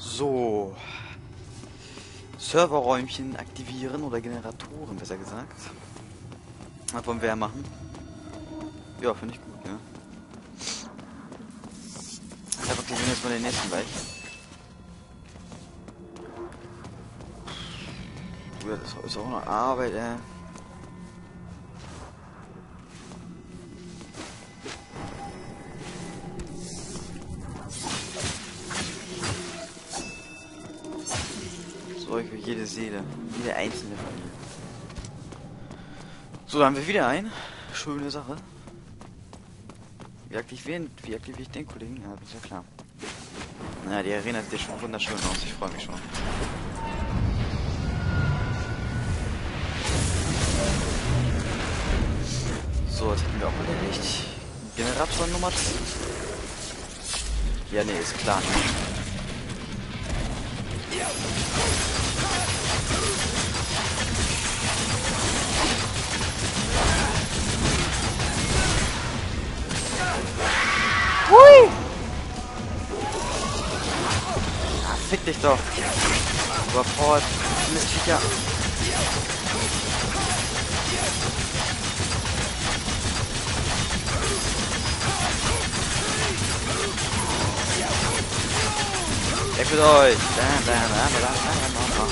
So. Serverräumchen aktivieren oder Generatoren, besser gesagt. Was wollen wir ja machen? Ja, finde ich gut, ne? Ich aktivieren jetzt mal den nächsten gleich. Du, das ist auch noch Arbeit, ey. Zeug für jede Seele. Jede einzelne von ihnen. So, da haben wir wieder ein. Schöne Sache. Wie aktiviere, wie aktiviere ich den Kollegen? Ja, ist ja klar. Naja, die Arena sieht schon wunderschön aus. Ich freue mich schon. So, jetzt hätten wir auch mal erledigt. Generator Nummer 2. Ja, nee, ist klar. Hui! Ah, fick dich doch. Überfordert. Mistviecher. Weg mit euch! Bam, bam, bam, bam, bam, bam, bam.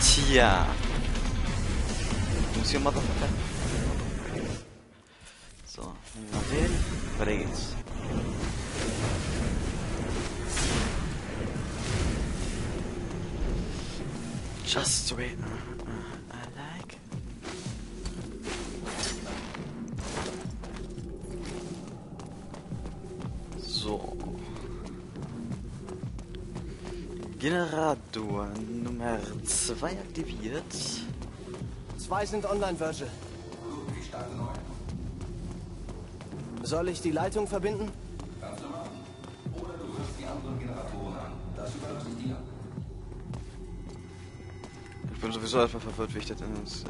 Tja. Muss hier Motherfucker. Geht's. Just I like. So. Generator Nummer 2 aktiviert. Zwei sind online, Virgil. Soll ich die Leitung verbinden? Ich bin sowieso erstmal verwirrt, wie ich das ins, äh,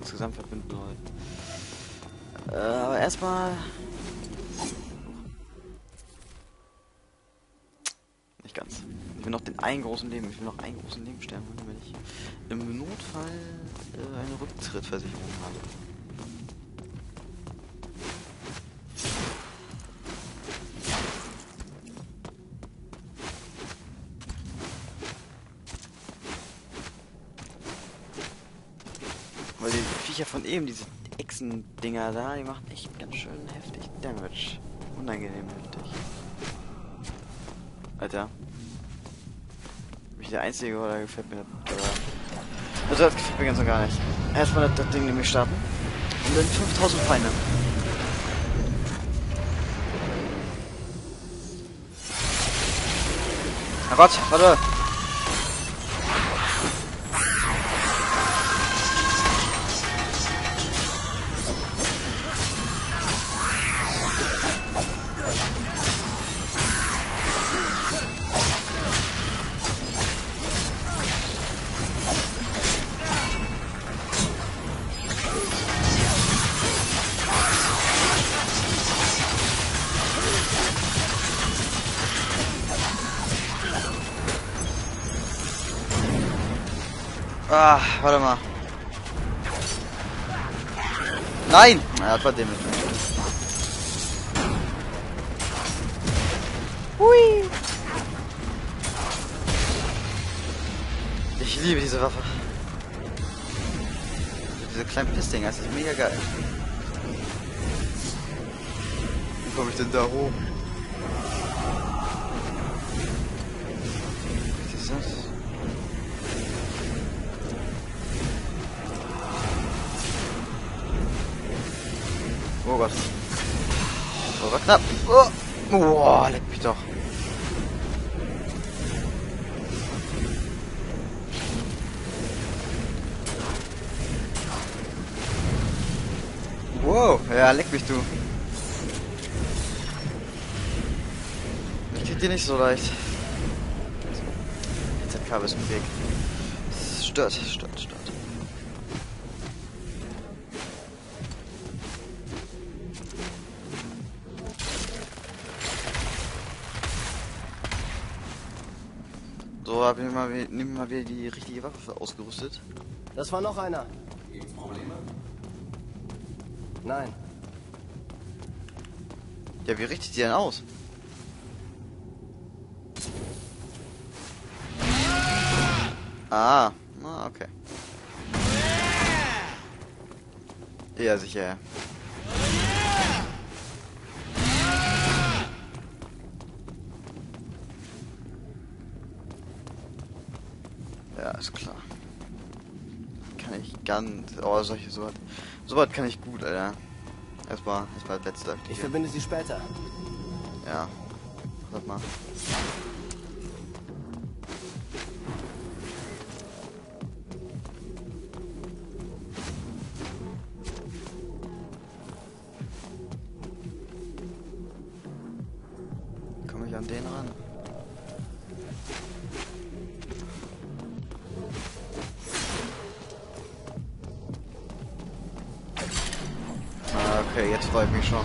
insgesamt verbinden soll. Äh, aber erstmal. Nicht ganz. Ich will noch den einen großen Leben, ich will noch einen großen Leben sterben, damit ich im Notfall äh, eine Rücktrittversicherung habe. Eben, diese Echsen-Dinger da, die machen echt ganz schön heftig Damage. Unangenehm heftig. Alter. Bin ich der Einzige oder gefällt mir das? Also das gefällt mir ganz und gar nicht. Erstmal das, das Ding nämlich starten. Und dann 5000 Feinde. Na Gott, warte. Ah, warte mal. Nein! Ja, das war dämlich. Hui! Ich liebe diese Waffe. Diese kleinen Pissdinger, das ist mega geil. Wie komme ich denn da hoch? Was ist das? Gott. Oh, war knapp. Oh, leck mich doch. Wow, ja, leck mich du. Ich krieg die nicht so leicht. ZK ist im Weg. Stört, stört, stört. So, hab ich mal, nehmen wir mal wieder die richtige Waffe ausgerüstet. Das war noch einer. Gibt's Probleme? Nein. Ja, wie richtet die denn aus? Ah, ah okay. Ja, sicher. Ganz. Oh, solche sowas. Sowas kann ich gut, Alter. Erstmal, erstmal das letzte. Ich verbinde sie später. Ja. Sag mal. Okay, jetzt ich mich schon.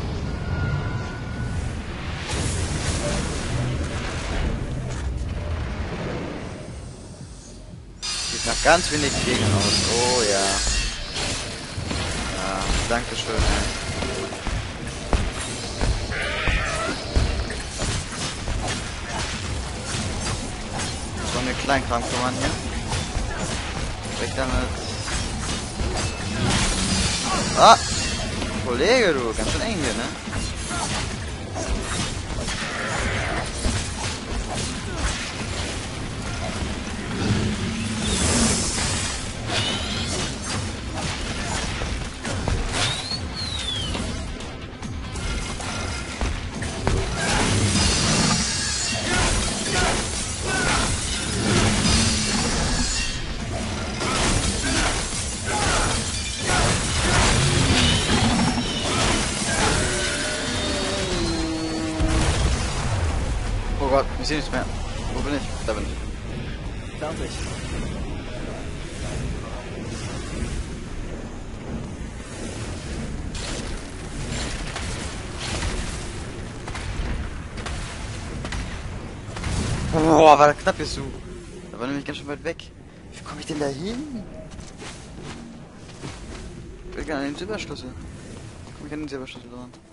Sieht nach ganz wenig Gegnern aus. Oh ja. Ja, danke schön. Ey. Wir Kleinkram hier? Weg damit. Ah! Kollege, du, ganz schön eng hier, ne? Sehe nichts mehr. Wo bin ich? Da bin ich. Fertig. Boah, war das knapp jetzt du. Da war nämlich ganz schön weit weg. Wie komme ich denn da hin? Ich will gerne an den Silberschlüssel. Wie komme ich an den Silberschlüssel dran?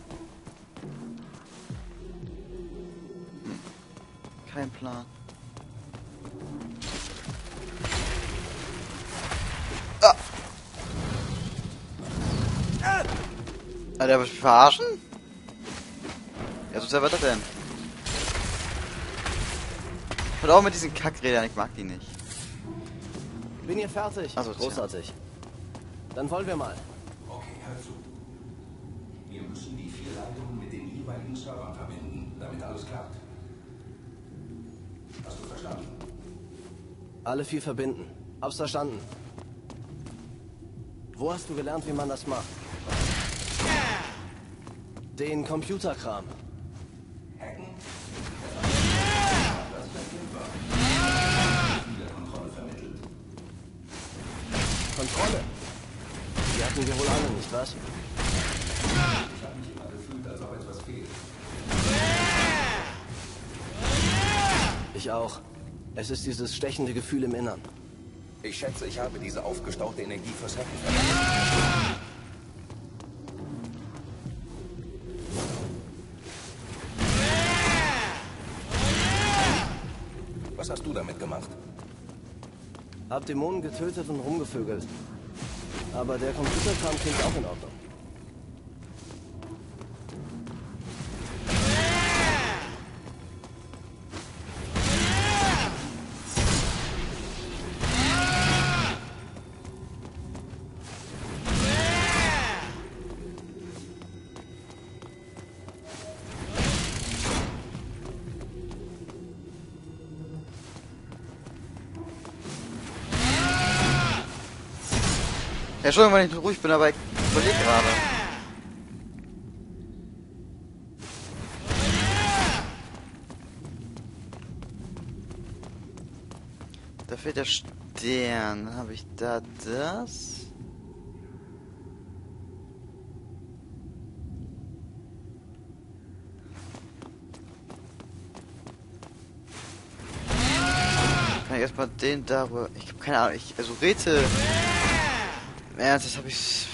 Kein Plan. Ah! Alter, der wird mich verarschen? Ja, so was das denn? Und auch mit diesen Kackrädern, ich mag die nicht. Bin hier fertig. Ach so, tja. Großartig. Dann wollen wir mal. Okay, hör zu. Wir müssen die vier Leitungen mit den jeweiligen Servern verbinden, damit alles klappt. Hast du verstanden? Alle vier verbinden. Hab's verstanden. Wo hast du gelernt, wie man das macht? Den Computerkram. Hacken? Kontrolle. Kontrolle. Die hatten wir wohl alle, nicht was? Ich habe mich immer gefühlt, als ob etwas fehlt. Ich auch. Es ist dieses stechende Gefühl im Innern. Ich schätze, ich habe diese aufgestaute Energie fürs Hacken. Was hast du damit gemacht? Hab Dämonen getötet und rumgevögelt. Aber der Computerkram klingt auch in Ordnung. Entschuldigung, wenn ich ruhig bin, aber ich überlege gerade. Da fehlt der Stern. Habe ich da das? ich erstmal den darüber. Ich habe keine Ahnung. Ich, also Rätsel. Ernst, das habe ich.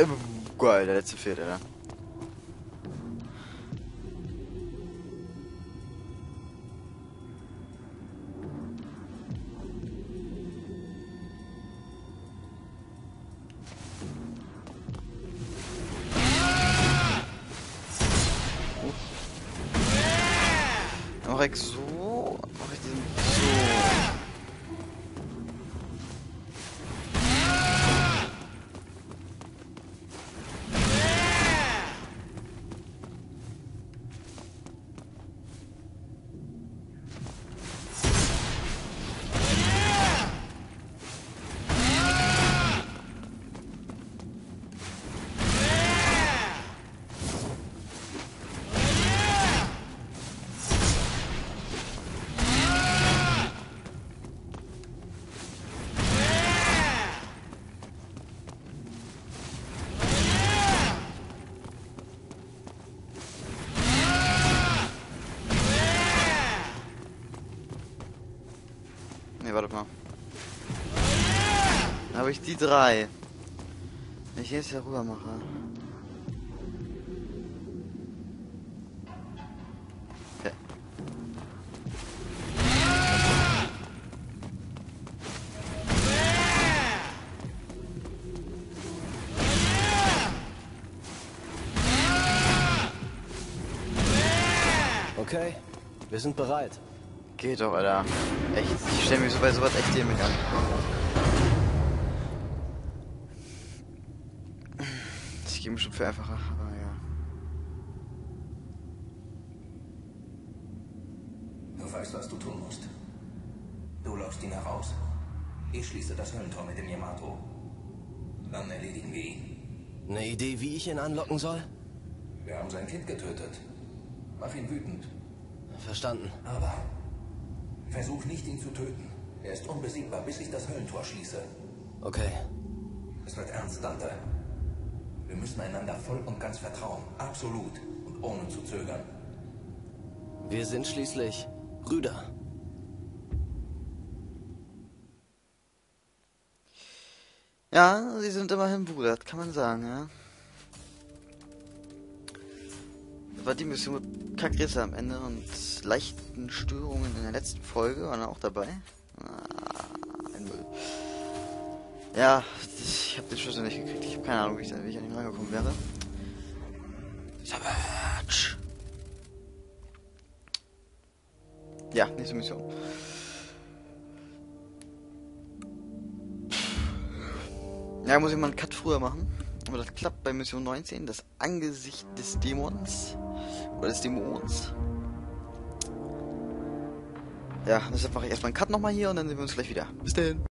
Äh, geil, der letzte fehlt, Alter. Mach ich so? Mach ich den so? Ne, warte mal. Dann habe ich die drei. Wenn ich jetzt hier rüber mache. Okay. Okay, wir sind bereit. Geht doch, Alter. Echt. Ich stelle mich so bei sowas echt dämlich an. Ich mir schon für einfacher, aber ja. Du weißt, was du tun musst. Du läufst ihn heraus. Ich schließe das Höllentor mit dem Yamato. Dann erledigen wir ihn. Eine Idee, wie ich ihn anlocken soll? Wir haben sein Kind getötet. Mach ihn wütend. Verstanden. Aber versuch nicht, ihn zu töten. Er ist unbesiegbar, bis ich das Höllentor schließe. Okay. Es wird ernst, Dante. Wir müssen einander voll und ganz vertrauen. Absolut. Und ohne zu zögern. Wir sind schließlich Brüder. Ja, sie sind immerhin Bruder, das kann man sagen, ja. Das war die Mission mit Kackritze am Ende und leichten Störungen in der letzten Folge waren auch dabei. Ah, ein Müll. Ja, ich habe den Schlüssel nicht gekriegt. Ich habe keine Ahnung, wie ich, wie ich an ihn rangekommen wäre. Savage. Ja, nächste Mission. Ja, muss ich mal einen Cut früher machen. Aber das klappt bei Mission 19. Das Angesicht des Dämons. Oder des Dämons. Ja, deshalb mache ich erstmal einen Cut nochmal hier und dann sehen wir uns gleich wieder. Bis denn.